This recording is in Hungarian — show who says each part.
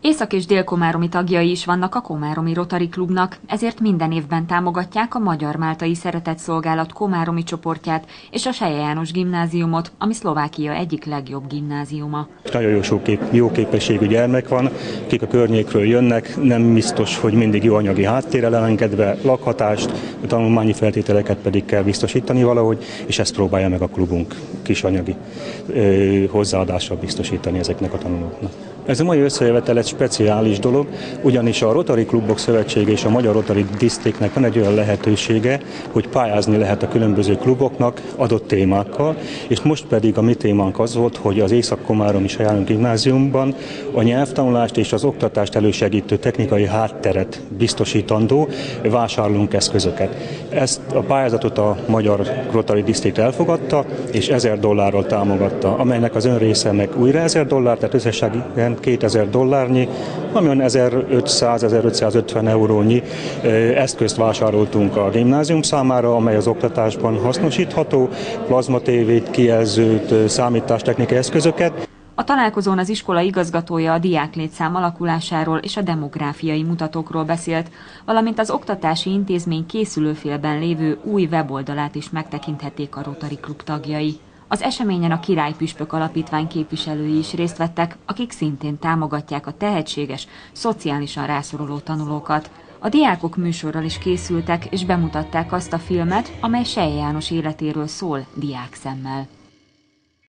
Speaker 1: Észak- és Dél-Komáromi tagjai is vannak a Komáromi Rotary Klubnak, ezért minden évben támogatják a Magyar Máltai Szeretett Szolgálat Komáromi csoportját és a Seje János gimnáziumot, ami Szlovákia egyik legjobb gimnáziuma.
Speaker 2: Nagyon jó, sok kép, jó képességű gyermek van, akik a környékről jönnek, nem biztos, hogy mindig jó anyagi háttérrel elengedve, lakhatást, a tanulmányi feltételeket pedig kell biztosítani valahogy, és ezt próbálja meg a klubunk kis anyagi ö, hozzáadással biztosítani ezeknek a tanulóknak. Ez a mai összejövetel speciális dolog, ugyanis a Rotary Klubok Szövetsége és a Magyar Rotary Disztriknek van egy olyan lehetősége, hogy pályázni lehet a különböző kluboknak adott témákkal, és most pedig a mi témánk az volt, hogy az Észak-Komáromi Sajánló Gimnáziumban a nyelvtanulást és az oktatást elősegítő technikai hátteret biztosítandó vásárlunk eszközöket. Ezt a pályázatot a Magyar Rotary District elfogadta, és 1000 dollárral támogatta, amelynek az önrésze meg újra 1000 dollár, tehát összességében 2000 dollárnyi, ami 1500-1550 eurónyi eszközt vásároltunk a gimnázium számára, amely az oktatásban hasznosítható, plazmatévét, kijelzőt, számítástechnikai eszközöket.
Speaker 1: A találkozón az iskola igazgatója a diáklétszám alakulásáról és a demográfiai mutatókról beszélt, valamint az oktatási intézmény készülőfélben lévő új weboldalát is megtekinthették a Rotary Klub tagjai. Az eseményen a Király Püspök Alapítvány képviselői is részt vettek, akik szintén támogatják a tehetséges, szociálisan rászoruló tanulókat. A diákok műsorral is készültek, és bemutatták azt a filmet, amely Sej János életéről szól diák szemmel.